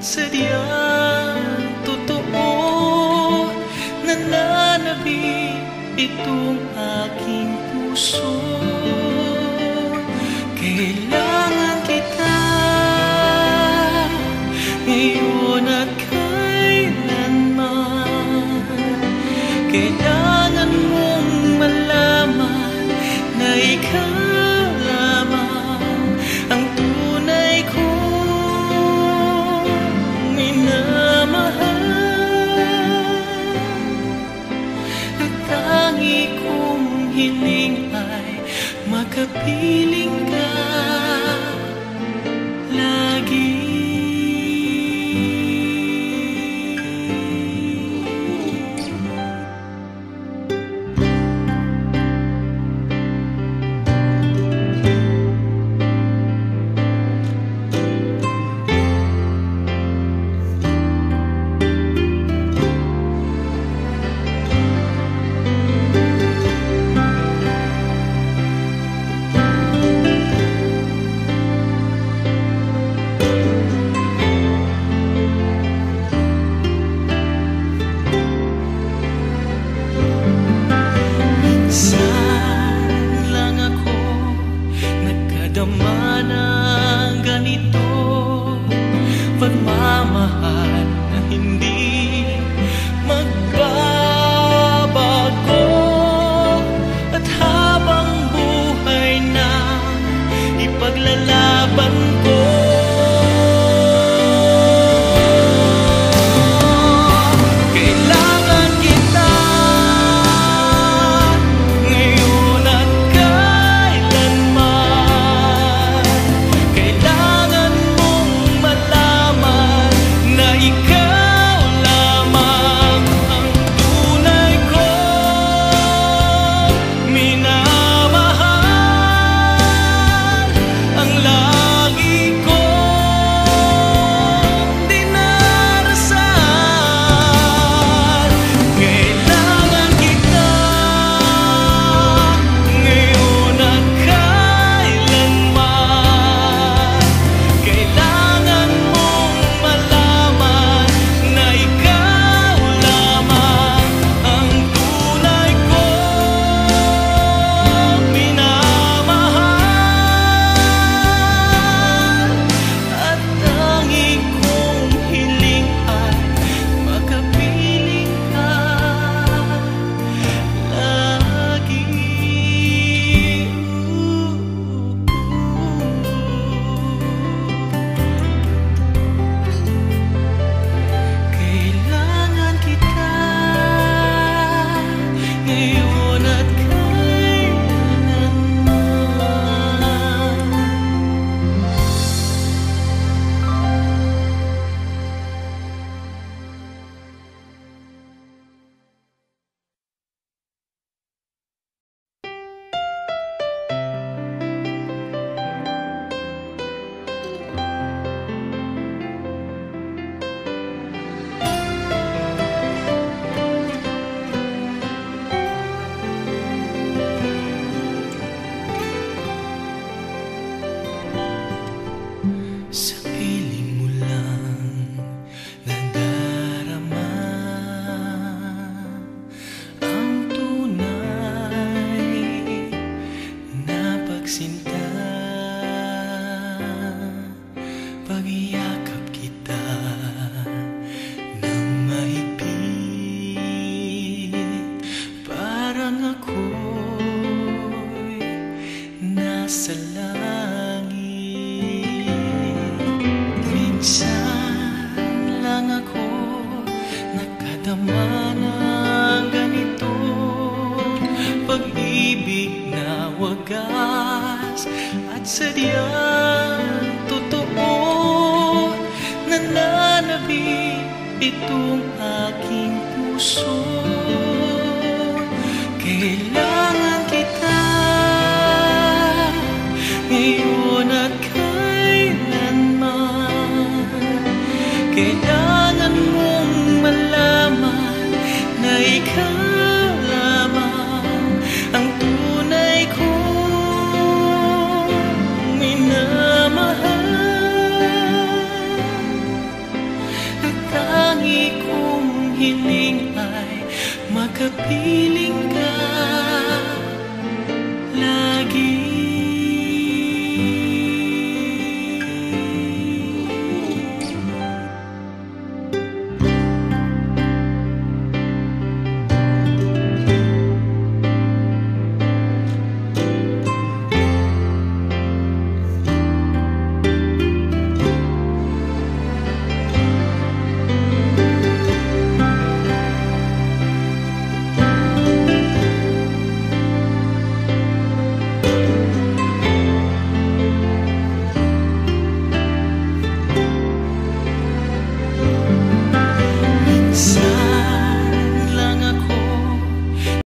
at sadyang totoo nananabik itong aking puso. appealing sa langit. Minsan lang ako nakadama ng ganito. Pag-ibig na wagas at sadyang totoo Nananabig itong aking puso. hiling ay makapiling ka lagi.